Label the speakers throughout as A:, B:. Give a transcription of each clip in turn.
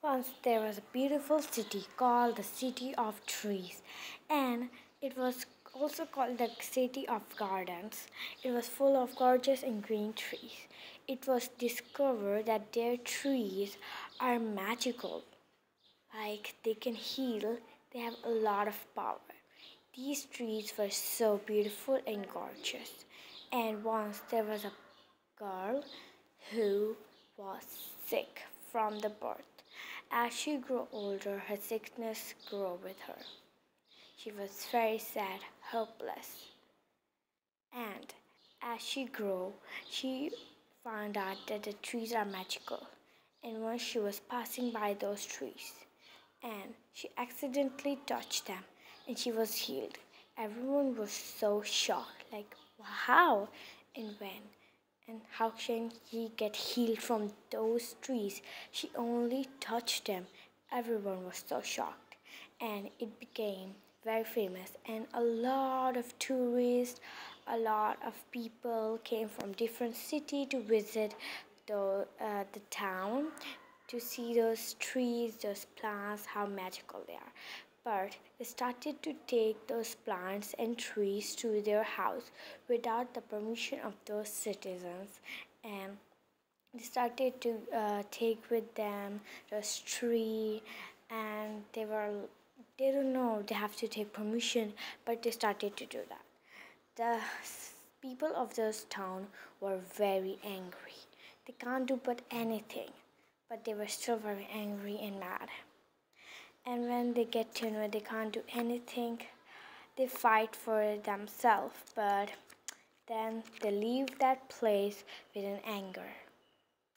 A: Once there was a beautiful city called the City of Trees, and it was also called the City of Gardens. It was full of gorgeous and green trees. It was discovered that their trees are magical, like they can heal, they have a lot of power. These trees were so beautiful and gorgeous. And once there was a girl who was sick from the birth. As she grew older, her sickness grew with her. She was very sad, hopeless. And as she grew, she found out that the trees are magical. And once she was passing by those trees, and she accidentally touched them, and she was healed. Everyone was so shocked, like, how and when and how can she get healed from those trees? She only touched them. Everyone was so shocked, and it became very famous. And a lot of tourists, a lot of people came from different city to visit the uh, the town to see those trees, those plants, how magical they are but they started to take those plants and trees to their house without the permission of those citizens. And they started to uh, take with them this tree and they were they don't know they have to take permission but they started to do that. The people of this town were very angry. They can't do but anything but they were still very angry and mad and when they get to know they can't do anything they fight for themselves. But then they leave that place with an anger.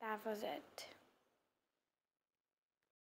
A: That was it